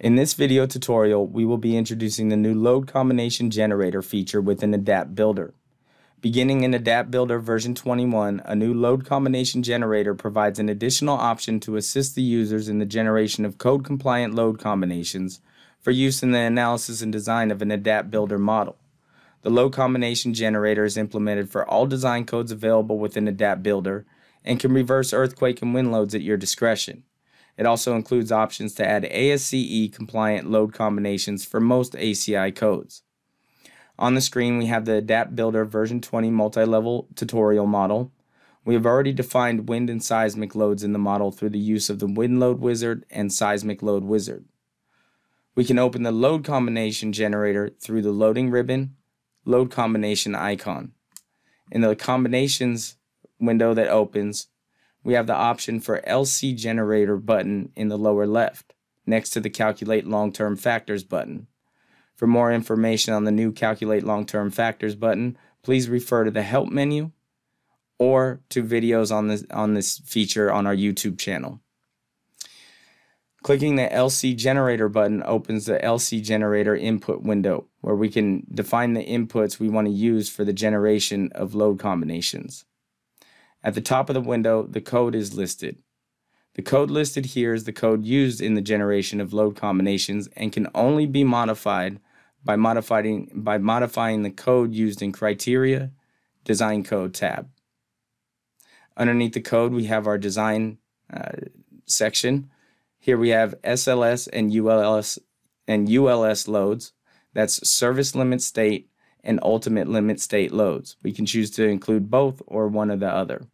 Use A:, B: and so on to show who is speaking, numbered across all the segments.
A: In this video tutorial, we will be introducing the new load combination generator feature within Adapt Builder. Beginning in Adapt Builder version 21, a new load combination generator provides an additional option to assist the users in the generation of code compliant load combinations for use in the analysis and design of an Adapt Builder model. The load combination generator is implemented for all design codes available within Adapt Builder and can reverse earthquake and wind loads at your discretion. It also includes options to add ASCE compliant load combinations for most ACI codes. On the screen, we have the Adapt Builder version 20 multi-level tutorial model. We have already defined wind and seismic loads in the model through the use of the Wind Load Wizard and Seismic Load Wizard. We can open the load combination generator through the loading ribbon, load combination icon. In the combinations window that opens, we have the option for LC generator button in the lower left, next to the calculate long-term factors button. For more information on the new calculate long-term factors button, please refer to the help menu or to videos on this on this feature on our YouTube channel. Clicking the LC generator button opens the LC generator input window where we can define the inputs we want to use for the generation of load combinations. At the top of the window, the code is listed. The code listed here is the code used in the generation of load combinations and can only be modified by modifying, by modifying the code used in Criteria, Design Code tab. Underneath the code, we have our design uh, section here we have SLS and ULS and ULS loads. That's service limit state and ultimate limit state loads. We can choose to include both or one or the other.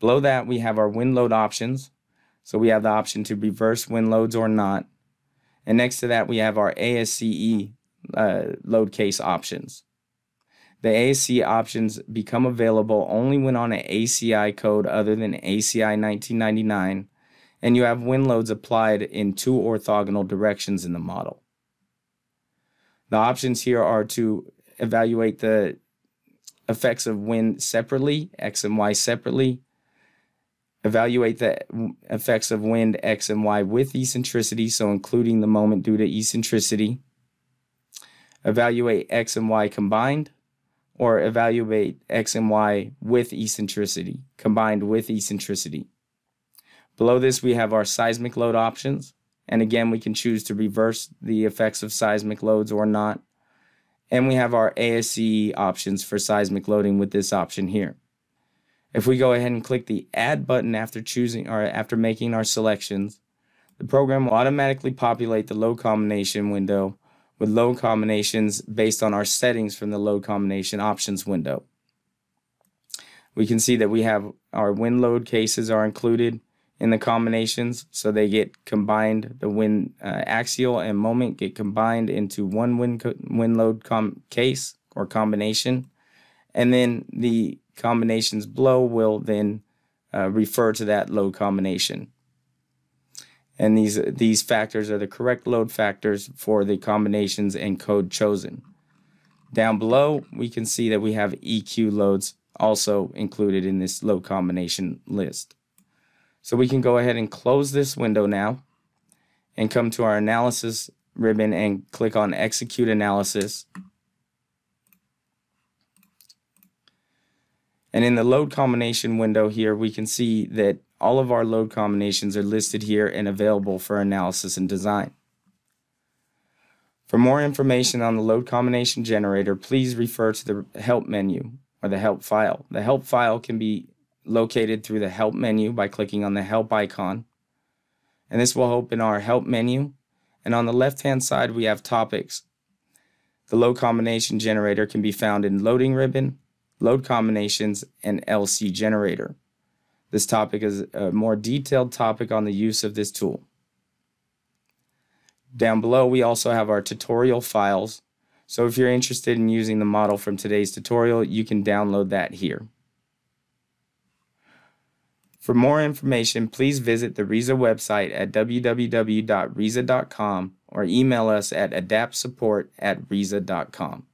A: Below that, we have our wind load options. So we have the option to reverse wind loads or not. And next to that, we have our ASCE uh, load case options. The ASC options become available only when on an ACI code other than ACI 1999 and you have wind loads applied in two orthogonal directions in the model. The options here are to evaluate the effects of wind separately, x and y separately, evaluate the effects of wind x and y with eccentricity, so including the moment due to eccentricity, evaluate x and y combined, or evaluate x and y with eccentricity, combined with eccentricity. Below this, we have our seismic load options. And again, we can choose to reverse the effects of seismic loads or not. And we have our ASCE options for seismic loading with this option here. If we go ahead and click the add button after choosing or after making our selections, the program will automatically populate the load combination window with load combinations based on our settings from the load combination options window. We can see that we have our wind load cases are included in the combinations. So they get combined, the wind uh, axial and moment get combined into one wind, wind load case or combination. And then the combinations below will then uh, refer to that load combination. And these, these factors are the correct load factors for the combinations and code chosen. Down below, we can see that we have EQ loads also included in this load combination list. So we can go ahead and close this window now and come to our analysis ribbon and click on execute analysis. And in the load combination window here, we can see that all of our load combinations are listed here and available for analysis and design. For more information on the load combination generator, please refer to the help menu or the help file. The help file can be located through the help menu by clicking on the help icon. And this will open our help menu. And on the left hand side, we have topics. The load combination generator can be found in loading ribbon, load combinations, and LC generator. This topic is a more detailed topic on the use of this tool. Down below, we also have our tutorial files. So if you're interested in using the model from today's tutorial, you can download that here. For more information, please visit the RISA website at www.risa.com or email us at adaptsupport at risa.com.